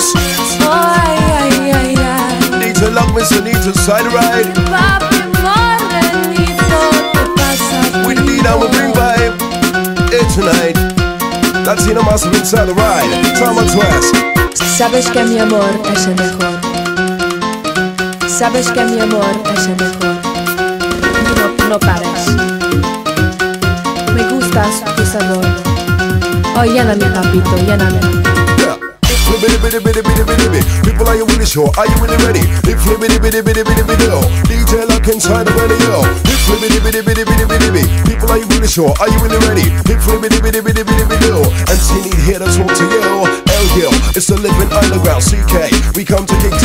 stress. Oh, ay, ay, ay, ay. Need to love me, so need to side ride. Papi morenito, ¿qué pasa? We and we bring vibe. Hey tonight. Latino massive inside the ride. Time on twice. Sabes que mi amor es el mejor. Sabes que mi amor es el mejor. No, no pares. Me gustas tu sabor. Oh, lléname, papito, lléname. If bitty bitty bitty bitty bitty People are you really sure? Are you really ready? If bitty bitty bitty bitty bitty oh. DJ Luck inside the radio If bitty bitty bitty bitty bitty bitty People are you really sure? Are you really ready? If bitty bitty bitty bitty bitty oh. And she need here to talk to you L Hill, it's the living underground CK We come to kick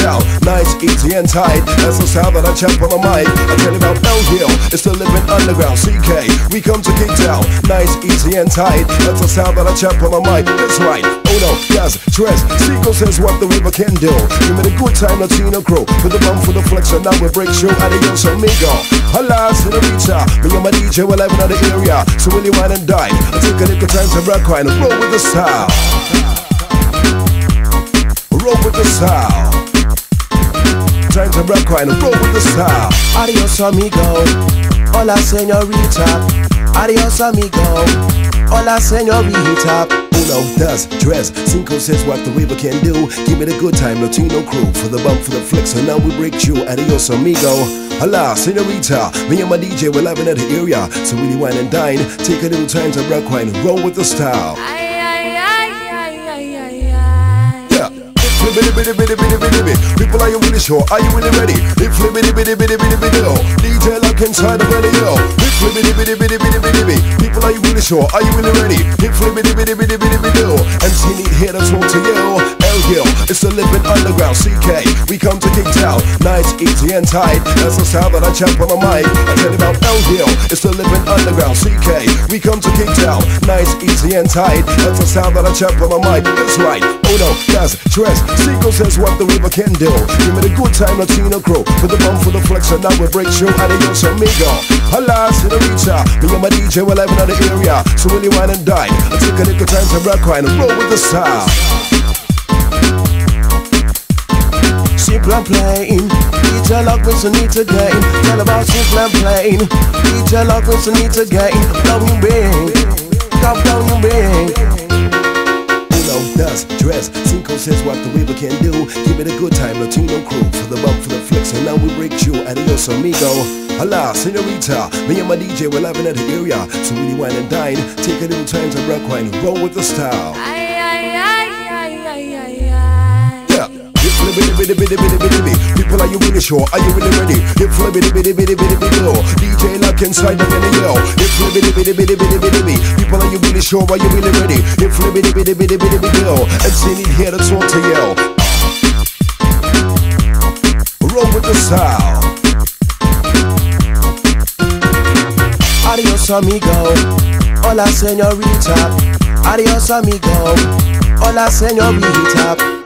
Nice, easy and tight. That's the sound that I chop on the mic. I tell you about L Hill, it's the living underground CK We come to kick down Nice, easy and tight. That's the sound that I chop on the mic. That's right. Oh no, yes, dress Sequel says what the river can do. Give me the good time Latino crew. With the bump for the flex and now we break show Adios amigo Hola, senorita Me and my DJ will live in the area. So will you wine and dine? I take a little time to rock and roll with the style Roll with the style To rock wine and roll with the style Adios amigo, hola señorita. Adios amigo, hola señorita. Uno, does, dress, Cinco says what the river can do. Give me the good time, Latino crew. For the bump, for the flex, and now we break you. Adios, amigo. Hola, senorita. Me and my DJ, we're live in the area. So you wine and dine, take a little time to rock wine roll with the style. Ay, ay, ay, ay, ay, ay, ay. Yeah. People, are you really ready? If bitty bitty bitty bitty bitty oh. DJ Luck inside the radio. If bitty bitty bitty bitty bitty bitty. People, are you really sure? Are you really ready? If bitty bitty bitty bitty bitty oh. And she need here to talk to you. L Hill, it's the living underground CK. We come to kick down. Nice, easy and tight. That's the sound that I chop on the mic. I tell you about L Hill, it's the underground CK. We come to kick down. Nice, easy and tight. That's the sound that I chop on my mic. That's right. Oh no, yes, dress. Sequel says what the river can do. Give me the good time, Latino crew. With the bump for the flex, and now we break show. Adios, amigo. Hola, senorita. Me and my DJ will live in the area. So will you wine and dine? I take a little time to rock and roll with the style. Simple and plain. DJ Luck with some need to gain. Tell about simple and plain. DJ Luck with some need to gain. Blow you bang. Come blow you bang. Uno, does, dress, Cinco says what the river can do. Give it a good time, Latino crew. For the bump, for the flex, and now we break you. Adios, amigo. Hola, senorita. Me and my DJ, we're live in the area. So when you wine and dine, take a little time to rock wine and roll with the style. Bitty bitty bitty bitty bitty People are you really sure? Are you really ready? If bitty bitty bitty bitty bitty oh. DJ Luck inside the radio If bitty bitty bitty bitty bitty bitty People are you really sure? Are you really ready? If bitty bitty bitty bitty bitty oh. And she need here to talk to you Roll with the sound Adios amigo, hola señorita. Adios amigo, hola señorita.